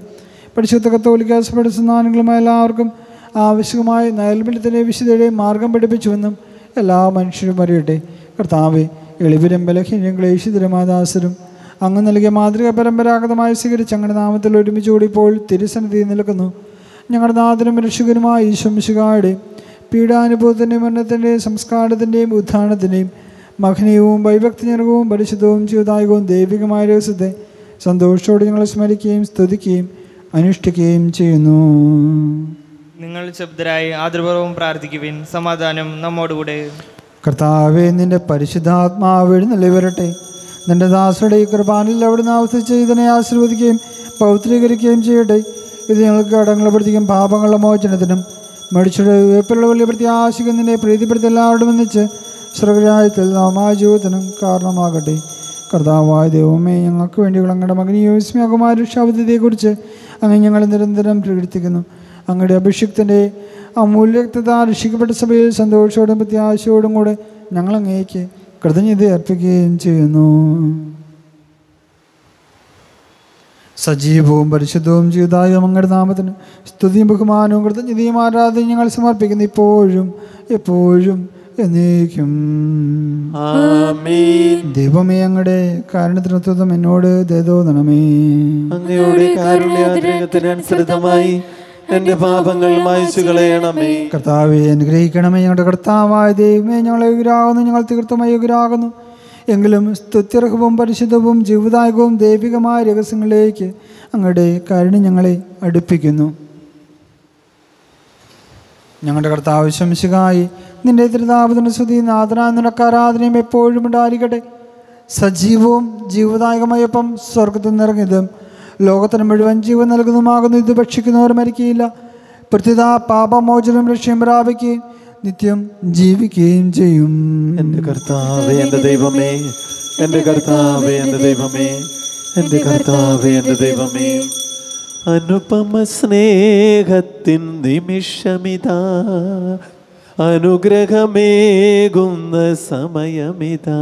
പരിശുദ്ധ കത്തോലിക്ക സഭയുടെ സന്താനങ്ങളുമായ എല്ലാവർക്കും ആവശ്യമായ നയൽബലത്തിന്റെ വിശുദ്ധയുടെ മാർഗം പഠിപ്പിച്ചുവെന്നും എല്ലാ മനുഷ്യരും അറിയട്ടെ. കർത്താവെ എളിവരും ബലഹീനം ക്ലേശിതരമാദാസരും അങ്ങ് നൽകിയ മാതൃക പരമ്പരാഗതമായി സ്വീകരിച്ച് അങ്ങനെ നാമത്തിൽ ഒരുമിച്ച് കൂടിപ്പോൾ തിരുസന്നിധി നിൽക്കുന്നു. ഞങ്ങളുടെ നാഥനും രക്ഷകനുമായ ഈശ്വംശുകായുടെ പീഡാനുഭവത്തിന്റെയും മരണത്തിന്റെയും സംസ്കാരത്തിന്റെയും ഉത്ഥാനത്തിന്റെയും മഹനീയവും വൈഭക്തിജനകവും പരിശുദ്ധവും ജീവിതായകവും ദൈവികമായ ദിവസത്തെ സന്തോഷത്തോടെ ഞങ്ങൾ സ്മരിക്കുകയും സ്തുതിക്കുകയും അനുഷ്ഠിക്കുകയും ചെയ്യുന്നു. നിങ്ങൾ ശബ്ദരായി ആദരപൂർവം പ്രാർത്ഥിക്കുവിൻ. സമാധാനം നമ്മോടുകൂടെ. കർത്താവെ നിന്റെ പരിശുദ്ധാത്മാവ് എഴുന്നള്ളി വരട്ടെ. നിന്റെ ദാസരുടെ ഈ കൃപാനിൽ അവിടുന്ന് ആവർത്തിച്ച് ഇതിനെ ആശീർവദിക്കുകയും പൗത്രീകരിക്കുകയും ചെയ്യട്ടെ. ഇത് ഞങ്ങൾക്ക് കടങ്ങളെ പ്രവർത്തിക്കും പാപങ്ങളുടെ മോചനത്തിനും മടിച്ചുടെ വേപ്പിലുള്ള വലിയ പ്രത്യാശിക്കും നിന്നെ പ്രീതിപ്പെടുത്തി എല്ലാവരോടും ഒന്നിച്ച് സ്വർഗരാജ്യത്തിൽ നാമായ ജീവിതത്തിനും കാരണമാകട്ടെ. കർത്താവായ ദൈവമേ ഞങ്ങൾക്ക് വേണ്ടി അങ്ങയുടെ മകനി യോസ്മിയാകുമാര രക്ഷാപദ്ധതിയെക്കുറിച്ച് അങ്ങ് ഞങ്ങൾ നിരന്തരം പ്രകീർത്തിക്കുന്നു. അങ്ങയുടെ അഭിഷിക്തന്റെ അമൂല്യക്തത രക്ഷിക്കപ്പെട്ട സഭയിൽ സന്തോഷത്തോടും പ്രത്യാശയോടും കൂടെ ഞങ്ങളങ്ങേക്ക് കൃതജ്ഞത അർപ്പിക്കുകയും ചെയ്യുന്നു. സജീവവും പരിശുദ്ധവും ജീവിതായും അങ്ങയുടെ നാമത്തിന് സ്തുതിയും ബഹുമാനവും കൃതജ്ഞതയും ആരാധന ഞങ്ങൾ സമർപ്പിക്കുന്നു. ഇപ്പോഴും എപ്പോഴും എന്നേക്കും. ദൈവമേ അങ്ങയുടെ കാരണത്തിനത്വം എന്നോട് ദയതോന്നണമേ അങ്ങയുടെ കാരുണ്യാഗ്രഹത്തിനനുസൃതമായി എന്റെ പാപങ്ങൾ മായ്ച്ചു കളയണമേ. കർത്താവെ അനുഗ്രഹിക്കണമേ ഞങ്ങളുടെ കർത്താവായ ദൈവമേ. ഞങ്ങളെ യോഗ്യരാകുന്നു ഞങ്ങൾ തീർത്ഥമായി അയോഗ്യരാകുന്നു എങ്കിലും സ്തുത്യർഹവും പരിശുദ്ധവും ജീവിതായകവും ദൈവികമായ രഹസ്യങ്ങളിലേക്ക് അങ്ങയുടെ കരുണ ഞങ്ങളെ അടുപ്പിക്കുന്നു. ഞങ്ങളുടെ കർത്താവ് ശംശികായി നിന്റെ തിരുതാപതിന് സ്തുതി ആരാധനയും എപ്പോഴും ഉണ്ടായിരിക്കട്ടെ. സജീവവും ജീവദായകമായപ്പം സ്വർഗത്തിൽ നിറങ്ങിയതും ലോകത്തിന് മുഴുവൻ ജീവൻ നൽകുന്നതുമാകുന്നു. ഇത് ഭക്ഷിക്കുന്നവർ മരിക്കുകയില്ല പ്രത്യുത പാപമോചനം ലക്ഷ്യം പ്രാപിക്കുകയും നിത്യം ജീവിക്കുകയും ചെയ്യും. എന്റെ കർത്താവേ എന്റെ ദൈവമേ എന്റെ കർത്താവേ എന്റെ ദൈവമേ എന്റെ കർത്താവേ എന്റെ ദൈവമേ. അനുപമ സ്നേഹത്തിൻ നിമിഷമിതാ. അനുഗ്രഹമേകുന്ന സമയമിതാ.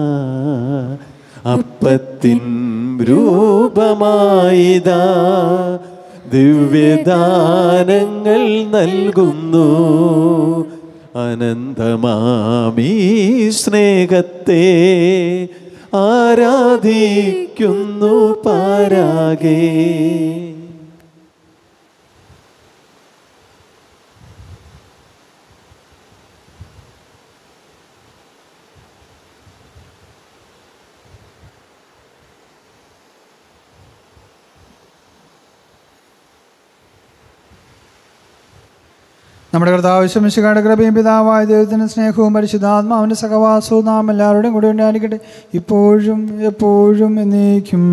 അപ്പത്തിൻ രൂപമായിതാ. ദിവ്യദാനങ്ങൾ നൽകുന്നു. അനന്തമാമീ സ്നേഹത്തെ ആരാധിക്കുന്നു പാരാകേ. നമ്മുടെ കർത്താവ് ശമിശികാട് കൃപയും പിതാവായ ദൈവത്തിന്റെ സ്നേഹവും പരിശുദ്ധാത്മാവിന്റെ സഹവാസവും നാം എല്ലാവരുടെയും കൂടെ ഉണ്ടായിരിക്കട്ടെ. ഇപ്പോഴും എപ്പോഴും എന്നേക്കും.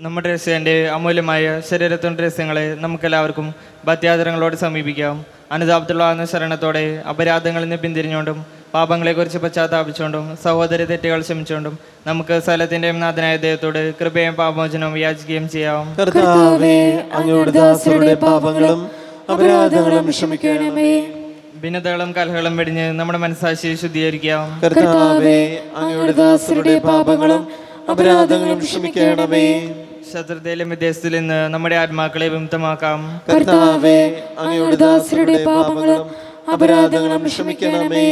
നമ്മുടെ രസ്യന്റെ അമൂല്യമായ ശരീരത്തിന്റെ രഹസ്യങ്ങളെ നമുക്കെല്ലാവർക്കും ഭത്യാദരങ്ങളോട് സമീപിക്കാം. അനുതാപത്തിലുള്ള ശരണത്തോടെ അപരാധങ്ങളിൽ നിന്ന് പിന്തിരിഞ്ഞുകൊണ്ടും പാപങ്ങളെക്കുറിച്ച് പശ്ചാത്താപിച്ചുകൊണ്ടും സഹോദര തെറ്റുകൾ ക്ഷമിച്ചുകൊണ്ടും നമുക്ക് സ്ഥലത്തിന്റെയും നാഥനായ ദൈവത്തോട് കൃപയും പാപമോചനവും യാചിക്കുകയും ചെയ്യാം. കർത്താവേ അങ്ങയുടെ ദാസരുടെ പാപങ്ങളും അപരാധങ്ങളും ക്ഷമിക്കണമേ. ഭിന്നതകളും കലഹകളും വെടിഞ്ഞ് നമ്മുടെ മനസ്സാക്ഷി ശുദ്ധീകരിക്കാം. കർത്താവേ അങ്ങയുടെ ദാസരുടെ പാപങ്ങളും അപരാധങ്ങളും ക്ഷമിക്കണമേ. ശത്രുതയിലും വിദേശത്തിൽ നിന്ന് നമ്മുടെ ആത്മാക്കളെ വിമുക്തമാക്കാം. കർത്താവേ അങ്ങയുടെ ദാസരുടെ പാപങ്ങളും അപരാധങ്ങളും ക്ഷമിക്കണമേ.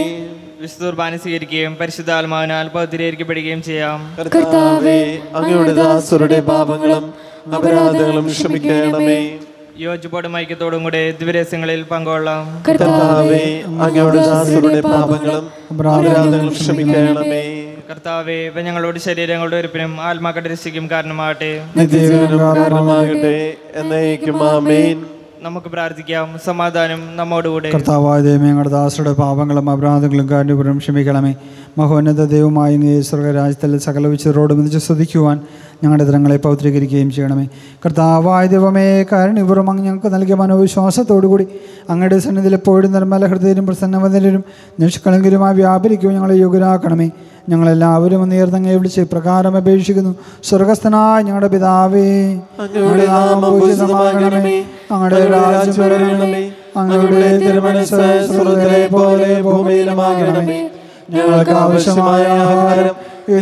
വിശുദ്ധ കുർബാന സ്വീകരിക്കുകയും പരിശുദ്ധാത്മാവിനാൽ പൗത്രീകരിക്കപ്പെടുകയും ചെയ്യാം. കർത്താവേ അങ്ങയുടെ ദാസരുടെ പാപങ്ങളും അപരാധങ്ങളും ക്ഷമിക്കണമേ. യോജിപ്പോടും ഐക്യത്തോടും കൂടെ ദിവരസ്യങ്ങളിൽ പങ്കുകൊള്ളാം. കർത്താവേ അങ്ങയുടെ ദാസരുടെ പാപങ്ങളും അപരാധങ്ങളും ക്ഷമിക്കണമേ. കർത്താവേ ഇവ ഞങ്ങളുടെ ശരീരങ്ങളുടെ ഒരുപ്പിനും ആത്മാക്കളുടെ രക്ഷയ്ക്കും കാരണമാകട്ടെ. നിത്യജീവനും കാരണമാകട്ടെ. എന്നേക്കും ആമേൻ. നമുക്ക് പ്രാർത്ഥിക്കാം. സമാധാനം നമ്മോടുകൂടെ. കർത്താവായ ദൈവമേ ഞങ്ങളുടെ ദാസരുടെ പാപങ്ങളും അപരാധങ്ങളും കാര്യപുരം ക്ഷമിക്കണമേ. മഹോന്നത ദൈവമായി സ്വർഗരാജ്യത്തിലെ സകല വിശുദ്ധരോട് ഇത് സ്തുതിക്കുവാൻ ഞങ്ങളുടെ ഇതരങ്ങളെ പൗത്രീകരിക്കുകയും ചെയ്യണമേ. കർത്താവായ ദൈവമേ കാരണപുറം അങ്ങ് ഞങ്ങൾക്ക് നൽകിയ മനോവിശ്വാസത്തോടുകൂടി അങ്ങയുടെ സന്നിധിയിൽ എപ്പോഴും നിർമ്മല ഹൃദയരും പ്രസന്നവതരും നിഷ്കളങ്കരുമായി വ്യാപരിക്കുവാൻ ഞങ്ങളെ യോഗ്യരാക്കണമേ. ഞങ്ങളെല്ലാവരും നേർന്നങ്ങെ വിളിച്ച് പ്രകാരം അപേക്ഷിക്കുന്നു. സ്വർഗസ്ഥനായ ഞങ്ങളുടെ പിതാവേ അങ്ങയുടെ നാമം പൂജിതമാകണമേ അങ്ങയുടെ രാജ്യം വരണമേ അങ്ങയുടെ പോലെ ഭൂമിയിലുമാകണമേ. ഞങ്ങൾക്ക് ആവശ്യമായ ആഹാരം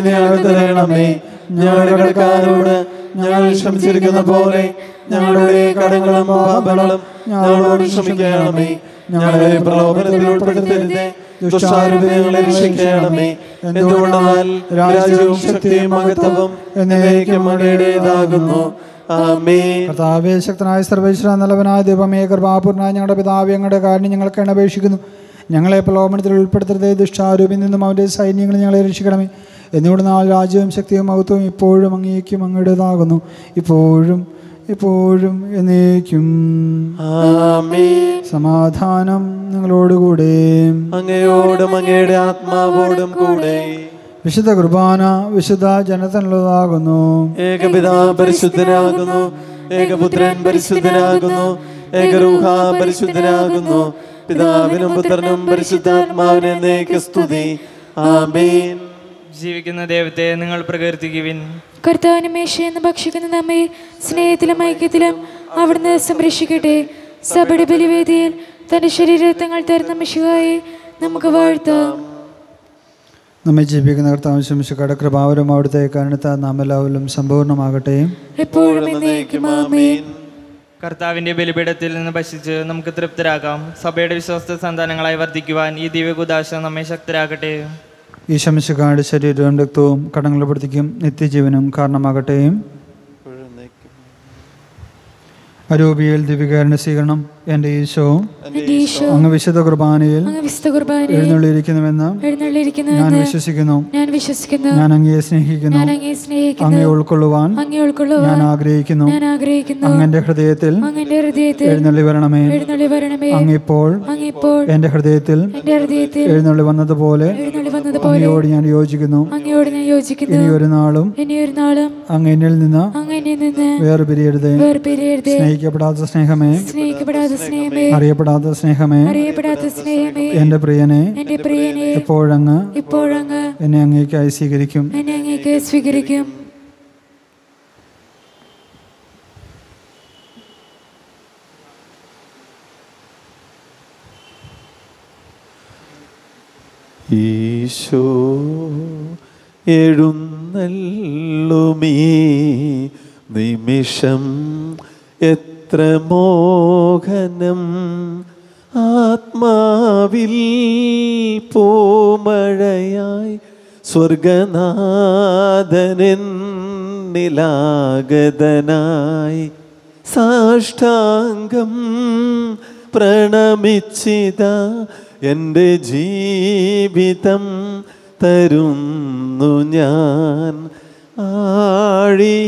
ഞങ്ങൾക്ക് തരണമേ. ഞങ്ങളുടെ കടക്കാരോട് ഞങ്ങൾ ക്ഷമിച്ചിരിക്കുന്ന പോലെ ഞങ്ങളുടെ കടങ്ങളും പാപങ്ങളും ഞങ്ങളോട് ക്ഷമിക്കണമേ. ഞങ്ങളെ പ്രലോഭനത്തിൽ ഉൾപ്പെടുത്തരുതേ. ദുഷ്ടാരൂപി ഞങ്ങളെ രക്ഷിക്കണമേ. എന്തുകൊണ്ടാൽ രാജ്യവും ശക്തിയും മഹത്വവും എന്നേക്കും അങ്ങയുടേതാകുന്നു. ആമേൻ. കർത്താവേ ശക്തനായ സർവേശ്വര നല്ലവനായ ദൈവമേ കൃപാപൂർണായ ഞങ്ങളുടെ പിതാവേ ഞങ്ങളുടെ കാര്യം ഞങ്ങൾക്ക് അപേക്ഷിക്കുന്നു ഞങ്ങളെ പ്രലോഭനത്തിൽ ഉൾപ്പെടുത്തരുതേ ദുഷ്ടാരൂപിൽ നിന്നും അവരുടെ സൈന്യങ്ങൾ ഞങ്ങളെ രക്ഷിക്കണമേ. നാൾ രാജ്യവും ശക്തിയും മഹത്വവും ഇപ്പോഴും അങ്ങേക്കും അങ്ങയുടേതാകുന്നു. ഇപ്പോഴും ഇപ്പോഴും എന്നേക്കും. സമാധാനം നിങ്ങളോടുകൂടെ. അങ്ങയോടും അങ്ങയുടെ ആത്മാവോടും കൂടെ. വിശുദ്ധ കുർബാന വിശുദ്ധ ജനത്തിനുള്ളതാകുന്നു ഏകപിതാ പരിശുദ്ധനാകുന്നു. ഏകപുത്രൻ പരിശുദ്ധനാകുന്നു. ഏകരൂഹ പരിശുദ്ധനാകുന്നു. പിതാവിനും പുത്രനും പരിശുദ്ധാത്മാവിനും സ്തുതി. ആമേൻ. ജീവിക്കുന്ന ദൈവത്തെ നിങ്ങൾ പ്രകീർത്തിക്കുവിൻ. കർത്താവിന് എന്ന് ഭക്ഷിക്കുന്ന നമ്മെ സ്നേഹത്തിലും ഐക്യത്തിലും അവിടുന്ന് സംരക്ഷിക്കട്ടെ. സഭയുടെ ബലിവേദിയിൽ തന്റെ ശരീരത്തങ്ങൾ തരുന്ന മിശുകായി നമുക്ക് വാഴ്ത്താം. നമ്മെ ജീവിക്കുന്ന കർത്താവ് കൃപാവരം അവിടുത്തെ കാരണത്താൽ നാം എല്ലാവരും സമ്പൂർണമാകട്ടെ എപ്പോഴും എന്നേക്കും ആമേൻ. കർത്താവിന്റെ ബലിപീഠത്തിൽ നിന്ന് ഭക്ഷിച്ച് നമുക്ക് തൃപ്തരാകാം. സഭയുടെ വിശ്വാസ സന്താനങ്ങളായി വർദ്ധിക്കുവാൻ ഈ ദിവ്യകുദാശ നമ്മെ ശക്തരാകട്ടെ. ഈ ശംശകാട് ശരീരവും രക്തവും കടങ്ങളിൽ പ്രവർത്തിക്കും നിത്യജീവനും കാരണമാകട്ടെ. അരൂപിയിൽ ദിവ്യകാരണ സ്വീകരണം എന്റെ ഈശോ. അങ്ങ് വിശുദ്ധ കുർബാനയിൽ എഴുന്നള്ളിയിരിക്കുന്നുവെന്ന് ഞാൻ വിശ്വസിക്കുന്നു. ഞാൻ വിശ്വസിക്കുന്നു. ഞാൻ അങ്ങയെ സ്നേഹിക്കുന്നു. സ്നേഹിക്കുന്നു. അങ്ങയെ ഉൾക്കൊള്ളുവാൻ അങ്ങേ ഉൾക്കൊള്ളുവാൻ ഞാൻ ആഗ്രഹിക്കുന്നു. ഞാൻ ആഗ്രഹിക്കുന്നു. അങ്ങന്റെ ഹൃദയത്തിൽ എഴുന്നള്ളി വരണമേ. എഴുന്നള്ളി വരണമേ. അങ്ങിപ്പോൾ അങ്ങിപ്പോൾ എന്റെ ഹൃദയത്തിൽ എന്റെ ഹൃദയത്തിൽ എഴുന്നള്ളി വന്നതുപോലെ എഴുന്നള്ളി വന്നതുപോലെ അങ്ങയോട് ഞാൻ യോജിക്കുന്നു. അങ്ങയോട് ഞാൻ യോജിക്കുന്നു. ഇനി ഒരു നാളും അങ്ങ് എന്നിൽ നിന്ന് വേർപിരിയരുതേ. വേർപിരിയരുതേ. സ്നേഹിക്കപ്പെടാത്ത സ്നേഹമേ. സ്നേഹിക്കപ്പെടാത്ത സ്നേഹമേ. അറിയപ്പെടാത്ത സ്നേഹമേ. അറിയപ്പെടാത്ത സ്നേഹമേ. എന്റെ പ്രിയനെ എന്റെ പ്രിയനെ എപ്പോഴങ്ങ് ഇപ്പോഴങ്ങ് എന്നെ അങ്ങേക്കായി സ്വീകരിക്കും. എന്നെ അങ്ങേക്കായി സ്വീകരിക്കും. ഈശോ എഴുന്നള്ളുമീ നിമിഷം എത്ര മോഹനം ആത്മാവിൽ പൂമഴയായി സ്വർഗനാഥനെന്നിലാഗതനായി സാഷ്ടാംഗം പ്രണമിച്ചിത എന്റെ ജീവിതം തരുന്നു ഞാൻ. ആഴിയേക്കാൾ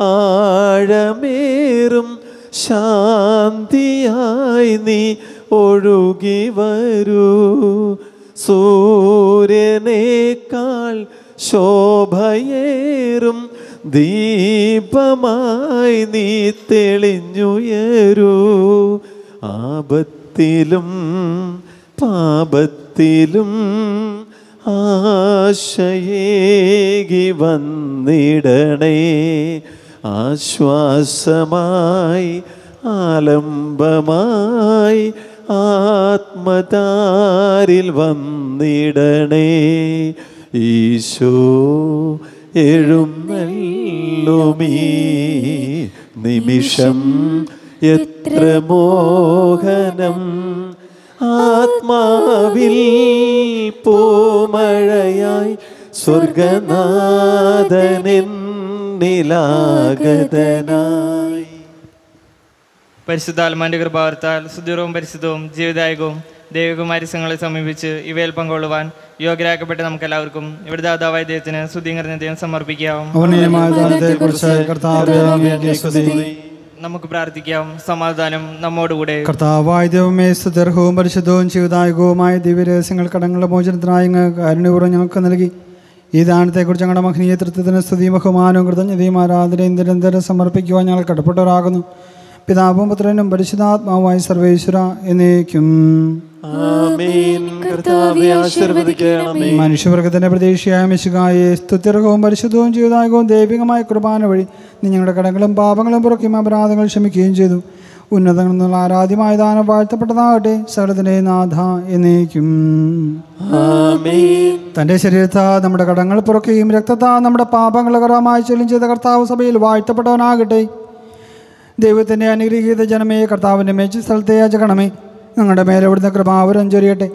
ആഴമേറും ശാന്തിയായി നീ ഒഴുകി വരൂ. സൂര്യനേക്കാൾ ശോഭയേറും ദീപമായി നീ തെളിഞ്ഞുയരൂ. ആപത്തിലും പാപത്തിലും ആശയേകി വന്നിടണേ. ആശ്വാസമായി ആലംബമായി ആത്മതാരിൽ വന്നിടണേ. ഈശോ എഴുന്നള്ളുമീ നിമിഷം എത്ര മോഹനം. ആത്മാവിൽ പൂമഴയായി സ്വർഗനാഥനെന്നിലാഗതനായി പരിശുദ്ധാത്മാന്റെ കൃപാവർത്താൽ സുദൂരവും പരിശുദ്ധവും ജീവിതായകവും ദൈവകുമാരിസങ്ങളെ സമീപിച്ച് ഇവയിൽ പങ്കൊള്ളുവാൻ യോഗ്യരാക്കപ്പെട്ട നമുക്കെല്ലാവർക്കും ഇവിടുത്തെ ദാതാവായ ദൈവത്തിന് സുദീകരണ ദൈവം സമർപ്പിക്കാം. നമുക്ക് പ്രാർത്ഥിക്കാം. സമാധാനം നമ്മോടുകൂടെ. കർത്താവായ ദൈവമേ സുദർഹവും പരിശുദ്ധവും ജീവിതായകവുമായ ദിവ്യരഹസ്യങ്ങൾ കടങ്ങളുടെ മോചനത്തിനായി കാരുണ്യപൂർവം ഞങ്ങൾക്ക് നൽകി. ഈ ദാനത്തെക്കുറിച്ച് ഞങ്ങളുടെ മഹനീയ തൃത്വത്തിന് സ്തുതിയും ബഹുമാനവും കൃതജ്ഞതയും ആരാധനയും നിരന്തരം സമർപ്പിക്കുവാൻ ഞങ്ങൾ കടപ്പെട്ടവരാകുന്നു. പിതാവും പുത്രനും പരിശുദ്ധാത്മാവുമായി സർവേശ്വര എന്നേക്കും. മനുഷ്യവർഗത്തിന്റെ പ്രതീക്ഷയായ മിശുകായെ സ്തുത്യർഹവും പരിശുദ്ധവും ജീവിതായകവും ദൈവികമായ കുർബാന വഴി നീ ഞങ്ങളുടെ കടങ്ങളും പാപങ്ങളും പുറക്കുകയും അപരാധങ്ങൾ ക്ഷമിക്കുകയും ചെയ്തു. ഉന്നതങ്ങളിൽ നിന്നുള്ള ആരാധ്യമായ ദാനം വാഴ്ത്തപ്പെട്ടതാകട്ടെ. സകലത്തിന്റെ നാഥ എന്നേക്കും. തന്റെ ശരീരത്താ നമ്മുടെ കടങ്ങൾ പുറക്കുകയും രക്തത്താ നമ്മുടെ പാപങ്ങൾ കരമായി ചൊല്ലും ചെയ്ത കർത്താവ് സഭയിൽ വാഴ്ത്തപ്പെട്ടവനാകട്ടെ. ദൈവത്തിന്റെ അനുഗ്രഹീത ജനമേ കർത്താവിന്റെ മേച്ച സ്ഥലത്തെ യാചകണമേ നിങ്ങളുടെ മേലെ അവിടുന്ന് കൃപാവരം ചൊരിയട്ടെ.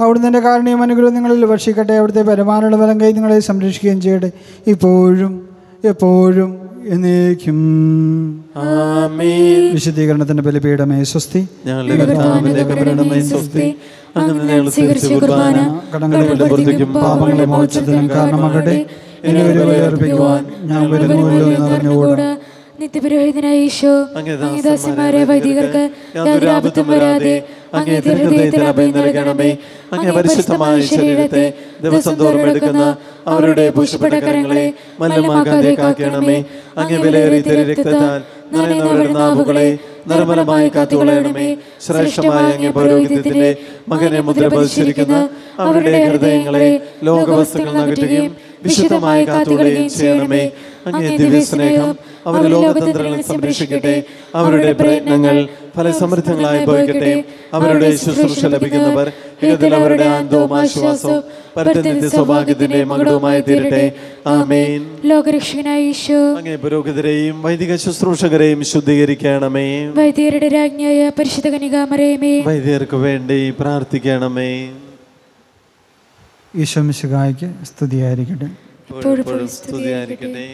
അവിടുന്ന് എന്റെ കാരുണ്യം അനുഗ്രഹം നിങ്ങളിൽ വർഷിക്കട്ടെ. അവിടുത്തെ വരുമാനമുള്ള ബലം കൈ നിങ്ങളെ സംരക്ഷിക്കുകയും ചെയ്യട്ടെ. ഇപ്പോഴും എപ്പോഴും എന്നേക്കും. ആമേൻ. വിശുദ്ധീകരണത്തിന്റെ ബലിപീഠമേ സ്വസ്തി. കടങ്ങളുടെ പാപങ്ങളെ മോചനം കാരണമാകട്ടെ. എന്നെ ഒരു ബലിയർപ്പിക്കുവാൻ ഞാൻ വരുന്നുവല്ലോ എന്നറിഞ്ഞുകൂടാ നിത്യപുരോഹിതനായ ഈശോ വൈദികർക്ക് യാതൊരു ആപത്തും വരാതെ അങ്ങേ ഹൃദയത്തിൽ അഭയം നൽകണമേ. അങ്ങേ പരിശുദ്ധമായ ശരീരത്തെ ദിവസം തോറും എടുക്കുന്ന അവരുടെ പുഷ്പടകരങ്ങളെ മലമാകാതെ കാക്കണമേ. അങ്ങേ വിലയേറി രക്തത്താൽ നാവുകളെ നിർമ്മലമായി കാത്തുകൊള്ളണമേ. ശ്രേഷ്ഠമായ അങ്ങേ പൗരോഹിത്യത്തിന്റെ മകനെ മുദ്ര പതിച്ചിരിക്കുന്ന അവരുടെ ഹൃദയങ്ങളെ ലോകവസ്തുക്കൾ നകറ്റുകയും വിശുദ്ധമായി കാത്തുകൊള്ളുകയും ചെയ്യണമേ. അങ്ങേ ദിവ്യസ്നേഹം അവരുടെ ലോകതന്ത്രങ്ങളെ സംരക്ഷിക്കട്ടെ. അവരുടെ പ്രയത്നങ്ങൾ ഫലസമൃദ്ധങ്ങളായി ഭവിക്കട്ടെ. അവരുടെ ശുശ്രൂഷ ലഭിക്കുന്നവർ ഇതിൽ അവരുടെ ആനന്ദവും ആശ്വാസവും പരത്തനിത്യ സൗഭാഗ്യത്തിന്റെ മകുടവുമായി തീരട്ടെ. ആമേൻ. ലോകരക്ഷകനായ ഈശോ. അങ്ങേ പുരോഹിതരെയും വൈദിക ശുശ്രൂഷകരെയും ശുദ്ധീകരിക്കണമേ. വൈദികരുടെ രാജ്ഞിയായ പരിശുദ്ധ കനികാമറയമേ വൈദികർക്ക് വേണ്ടി പ്രാർത്ഥിക്കണമേ. ഈശോ മിശിഹായ്ക്ക് സ്തുതിയായിരിക്കട്ടെ. എപ്പോഴും സ്തുതിയായിരിക്കട്ടെ.